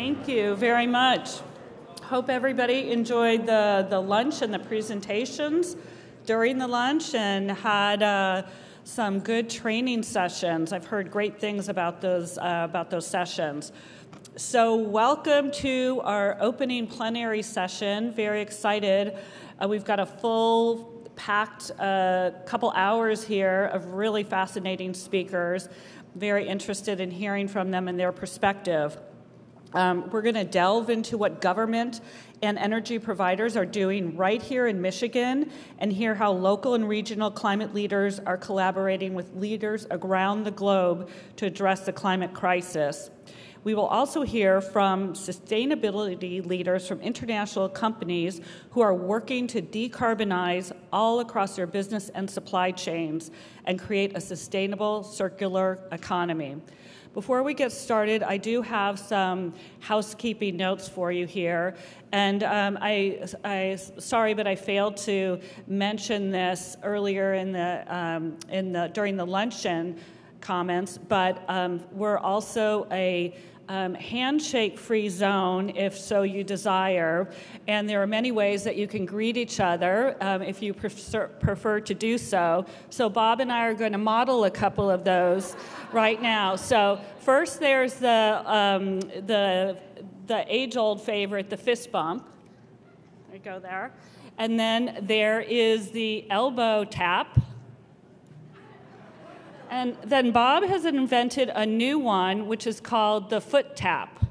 Thank you very much. Hope everybody enjoyed the, the lunch and the presentations during the lunch and had uh, some good training sessions. I've heard great things about those, uh, about those sessions. So, welcome to our opening plenary session. Very excited. Uh, we've got a full packed uh, couple hours here of really fascinating speakers. Very interested in hearing from them and their perspective. Um, we're going to delve into what government and energy providers are doing right here in Michigan and hear how local and regional climate leaders are collaborating with leaders around the globe to address the climate crisis. We will also hear from sustainability leaders from international companies who are working to decarbonize all across their business and supply chains and create a sustainable circular economy. Before we get started, I do have some housekeeping notes for you here. And um, I, I, sorry, but I failed to mention this earlier in the, um, in the, during the luncheon comments, but um, we're also a um, handshake free zone if so you desire. And there are many ways that you can greet each other um, if you prefer, prefer to do so. So, Bob and I are going to model a couple of those right now. So, first, there's the, um, the, the age old favorite, the fist bump. There you go there. And then there is the elbow tap. And then Bob has invented a new one, which is called the foot tap.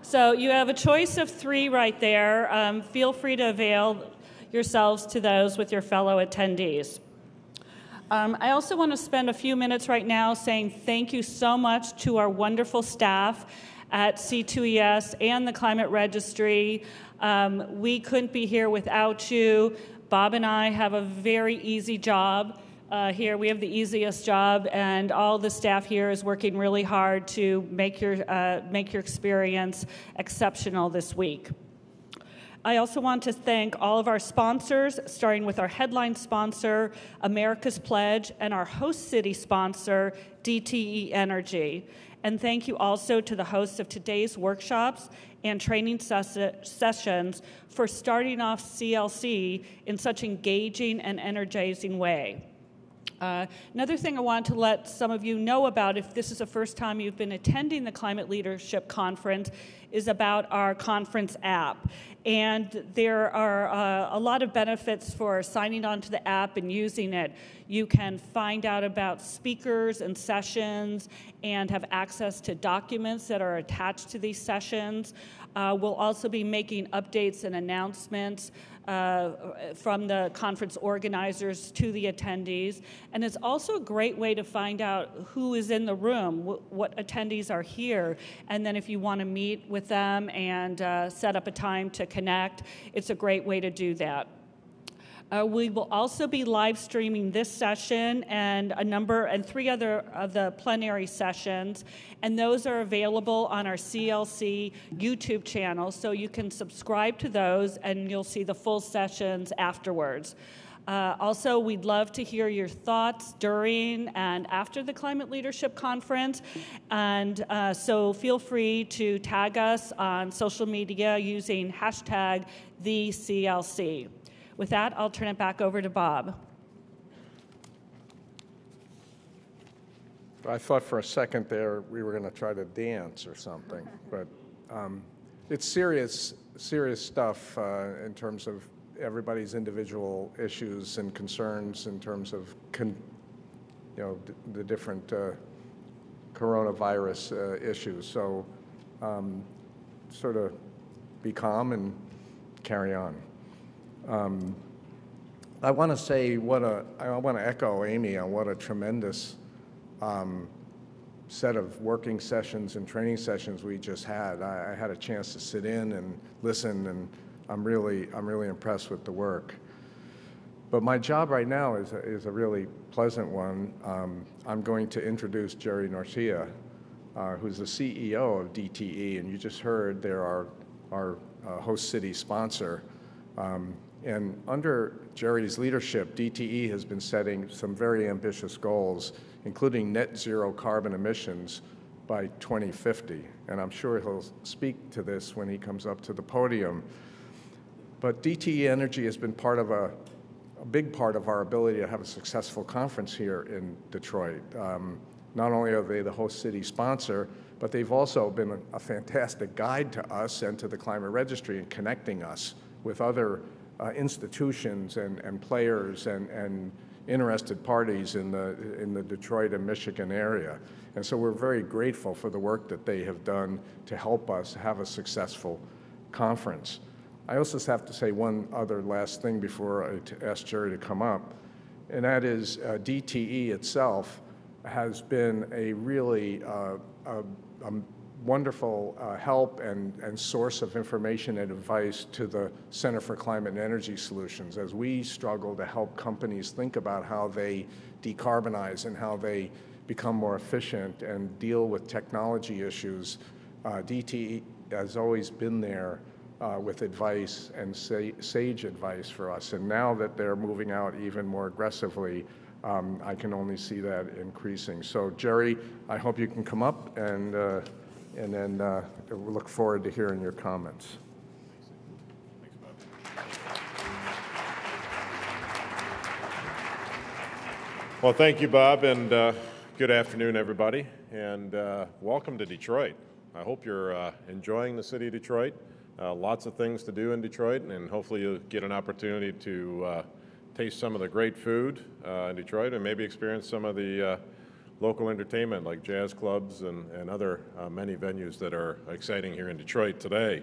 So you have a choice of three right there. Um, feel free to avail yourselves to those with your fellow attendees. Um, I also want to spend a few minutes right now saying thank you so much to our wonderful staff at C2ES and the Climate Registry. Um, we couldn't be here without you. Bob and I have a very easy job. Uh, here we have the easiest job, and all the staff here is working really hard to make your uh, make your experience exceptional this week. I also want to thank all of our sponsors, starting with our headline sponsor, America's Pledge, and our host city sponsor, DTE Energy. And thank you also to the hosts of today's workshops and training ses- sessions for starting off CLC in such engaging and energizing way. Uh, another thing I want to let some of you know about, if this is the first time you've been attending the Climate Leadership Conference, is about our conference app. And there are uh, a lot of benefits for signing on to the app and using it. You can find out about speakers and sessions and have access to documents that are attached to these sessions. Uh, we'll also be making updates and announcements uh, from the conference organizers to the attendees. And it's also a great way to find out who is in the room, wh- what attendees are here. And then if you want to meet with them and uh, set up a time to connect, it's a great way to do that. Uh, we will also be live streaming this session and a number and three other of the plenary sessions, and those are available on our CLC YouTube channel. So you can subscribe to those, and you'll see the full sessions afterwards. Uh, also, we'd love to hear your thoughts during and after the Climate Leadership Conference. And uh, so feel free to tag us on social media using hashtag TheCLC. With that, I'll turn it back over to Bob. I thought for a second there we were going to try to dance or something, but um, it's serious, serious stuff uh, in terms of everybody's individual issues and concerns in terms of, con- you know, d- the different uh, coronavirus uh, issues. So, um, sort of be calm and carry on. Um, I want to say what a, I want to echo Amy on what a tremendous um, set of working sessions and training sessions we just had. I, I, had a chance to sit in and listen, and I'm really, I'm really impressed with the work. But my job right now is a, is a really pleasant one. Um, I'm going to introduce Jerry Norcia, uh, who's the CEO of DTE, and you just heard they're our, our uh, host city sponsor. Um, and under Jerry's leadership, DTE has been setting some very ambitious goals, including net zero carbon emissions by 2050. And I'm sure he'll speak to this when he comes up to the podium. But DTE Energy has been part of a, a big part of our ability to have a successful conference here in Detroit. Um, not only are they the host city sponsor, but they've also been a, a, fantastic guide to us and to the climate registry in connecting us with other uh, institutions and, and players and, and interested parties in the, in the Detroit and Michigan area. And so we're very grateful for the work that they have done to help us have a successful conference. I also have to say one other last thing before I ask Jerry to come up, and that is uh, DTE itself has been a really uh, a, a wonderful uh, help and, and source of information and advice to the Center for Climate and Energy Solutions as we struggle to help companies think about how they decarbonize and how they become more efficient and deal with technology issues. Uh, has always been there uh, with advice and sage advice for us. And now that they're moving out even more aggressively, um, I can only see that increasing. So, Jerry, I hope you can come up and, uh, and then uh, we look forward to hearing your comments. Well, thank you, Bob, and uh, good afternoon, everybody, and uh, welcome to Detroit. I hope you're uh, enjoying the city of Detroit. Uh, lots of things to do in Detroit, and hopefully you'll get an opportunity to uh, taste some of the great food in Detroit and maybe experience some of the local entertainment like jazz clubs and, and other uh, many venues that are exciting here in Detroit today.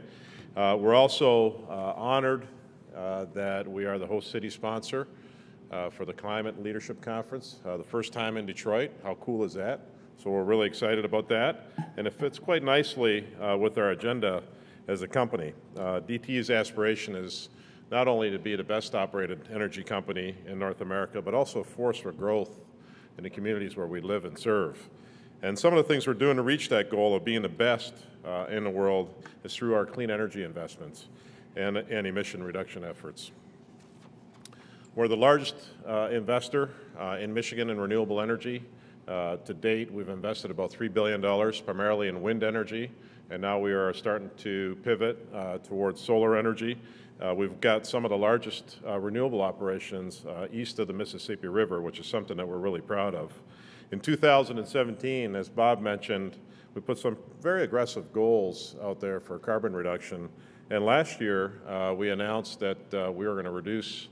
Uh, we're also honored that we are the host city sponsor for the Climate Leadership Conference, the first time in Detroit. How cool is that? So we're really excited about that, and it fits quite nicely with our agenda as a company. Uh, DTE's aspiration is not only to be the best operated energy company in North America, but also a force for growth in the communities where we live and serve. And some of the things we're doing to reach that goal of being the best uh, in the world is through our clean energy investments and, and emission reduction efforts. We're the largest uh, investor uh, in Michigan in renewable energy. Uh, to date, we've invested about $3 billion, primarily in wind energy, and now we are starting to pivot uh, towards solar energy. Uh, we've got some of the largest uh, renewable operations uh, east of the Mississippi River, which is something that we're really proud of. In 2017, as Bob mentioned, we put some very aggressive goals out there for carbon reduction. And last year, uh, we announced that uh, we were going to reduce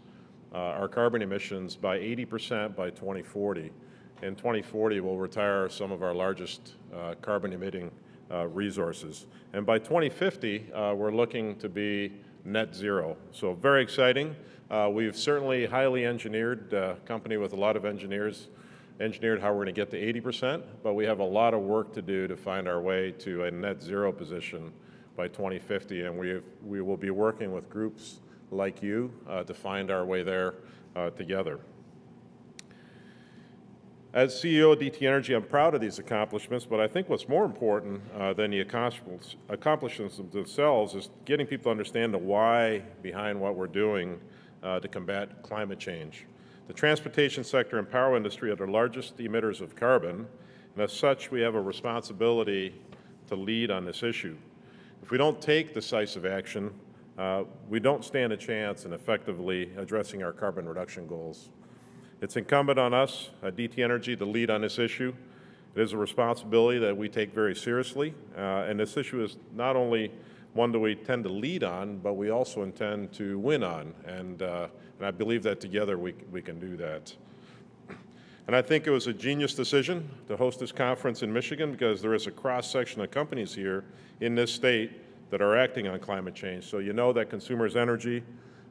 our carbon emissions by 80% by 2040. In 2040, we'll retire some of our largest carbon emitting uh, resources. And by 2050, uh, we're looking to be net zero. So very exciting. Uh, we've certainly highly engineered, uh, company with a lot of engineers, engineered how we're going to get to 80%, but we have a lot of work to do to find our way to a net zero position by 2050. And we, we will be working with groups like you uh, to find our way there uh, together. As CEO of DTE Energy, I'm proud of these accomplishments, but I think what's more important uh, than the accomplishments themselves is getting people to understand the why behind what we're doing uh, to combat climate change. The transportation sector and power industry are the largest emitters of carbon, and as such, we have a responsibility to lead on this issue. If we don't take decisive action, uh, we don't stand a chance in effectively addressing our carbon reduction goals. It's incumbent on us at DTE Energy to lead on this issue. It is a responsibility that we take very seriously, uh, and this issue is not only one that we tend to lead on, but we also intend to win on, and, uh, and I believe that together we, we can do that. And I think it was a genius decision to host this conference in Michigan because there is a cross-section of companies here in this state that are acting on climate change. So you know that Consumers Energy,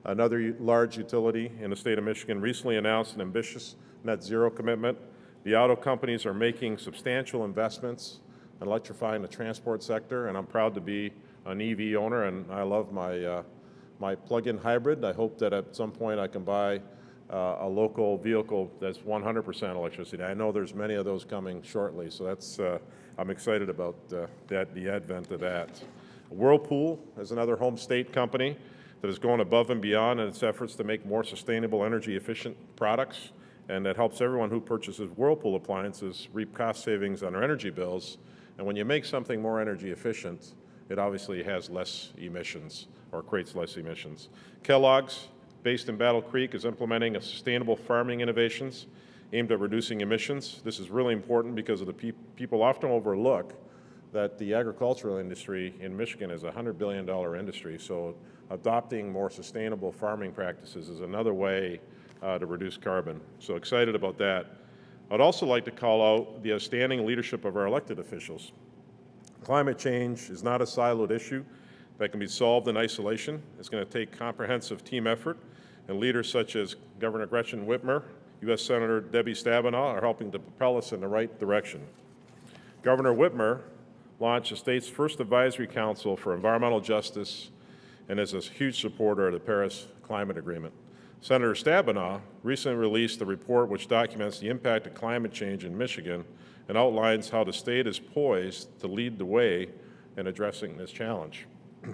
Another large utility in the state of Michigan recently announced an ambitious net zero commitment. The auto companies are making substantial investments in electrifying the transport sector, and I'm proud to be an EV owner, and I love my, uh, my plug-in hybrid. I hope that at some point I can buy uh, a local vehicle that's 100% electricity. I know there's many of those coming shortly, so that's, uh, I'm excited about uh, that, the advent of that. Whirlpool is another home state company that is going above and beyond in its efforts to make more sustainable, energy efficient products, and that helps everyone who purchases Whirlpool appliances reap cost savings on their energy bills And when you make something more energy efficient, it obviously has less emissions or creates less emissions. Kellogg's, based in Battle Creek, is implementing a sustainable farming innovations aimed at reducing emissions. This is really important because of the pe people often overlook that the agricultural industry in Michigan is a $100 billion industry. So adopting more sustainable farming practices is another way uh, to reduce carbon. So excited about that. I'd also like to call out the outstanding leadership of our elected officials. Climate change is not a siloed issue that can be solved in isolation. It's going to take comprehensive team effort, and leaders such as Governor Gretchen Whitmer, U.S. Senator Debbie Stabenow are helping to propel us in the right direction. Governor Whitmer launched the state's first advisory council for environmental justice and is a huge supporter of the Paris Climate Agreement. Senator Stabenow recently released a report which documents the impact of climate change in Michigan and outlines how the state is poised to lead the way in addressing this challenge.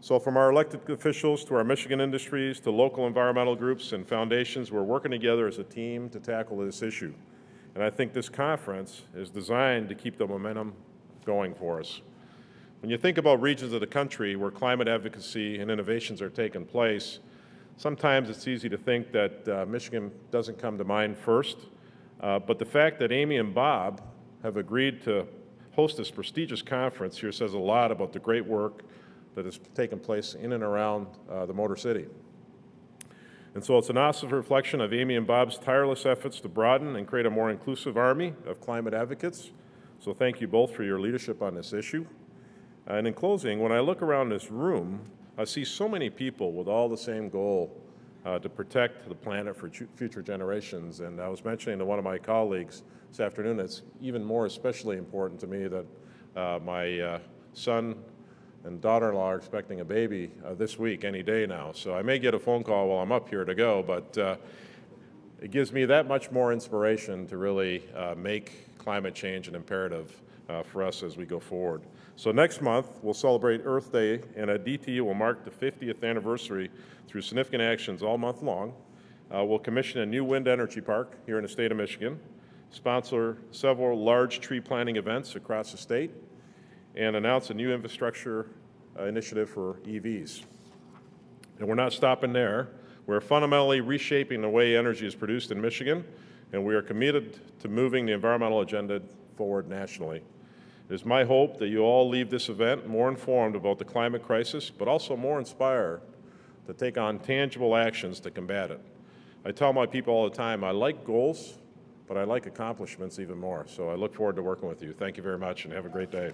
so from our elected officials to our Michigan industries to local environmental groups and foundations, we're working together as a team to tackle this issue. And I think this conference is designed to keep the momentum going for us. When you think about regions of the country where climate advocacy and innovations are taking place, Sometimes it's easy to think that uh, Michigan doesn't come to mind first, uh, but the fact that Amy and Bob have agreed to host this prestigious conference here says a lot about the great work that has taken place in and around uh, the Motor City. And so it's an awesome reflection of Amy and Bob's tireless efforts to broaden and create a more inclusive army of climate advocates. So thank you both for your leadership on this issue. And in closing, when I look around this room, I see so many people with all the same goal uh, to protect the planet for future generations. And I was mentioning to one of my colleagues this afternoon, that it's even more especially important to me that uh, my uh, son and daughter-in-law are expecting a baby uh, this week, any day now. So I may get a phone call while I'm up here to go, but uh, it gives me that much more inspiration to really uh, make climate change an imperative for us as we go forward. So next month, we'll celebrate Earth Day, and at DTE will mark the 50th anniversary through significant actions all month long. Uh, we'll commission a new wind energy park here in the state of Michigan, sponsor several large tree planting events across the state, and announce a new infrastructure uh, initiative for EVs. And we're not stopping there. We're fundamentally reshaping the way energy is produced in Michigan, and we are committed to moving the environmental agenda forward nationally. It is my hope that you all leave this event more informed about the climate crisis, but also more inspired to take on tangible actions to combat it. I tell my people all the time, I like goals, but I like accomplishments even more. So I look forward to working with you. Thank you very much and have a great day.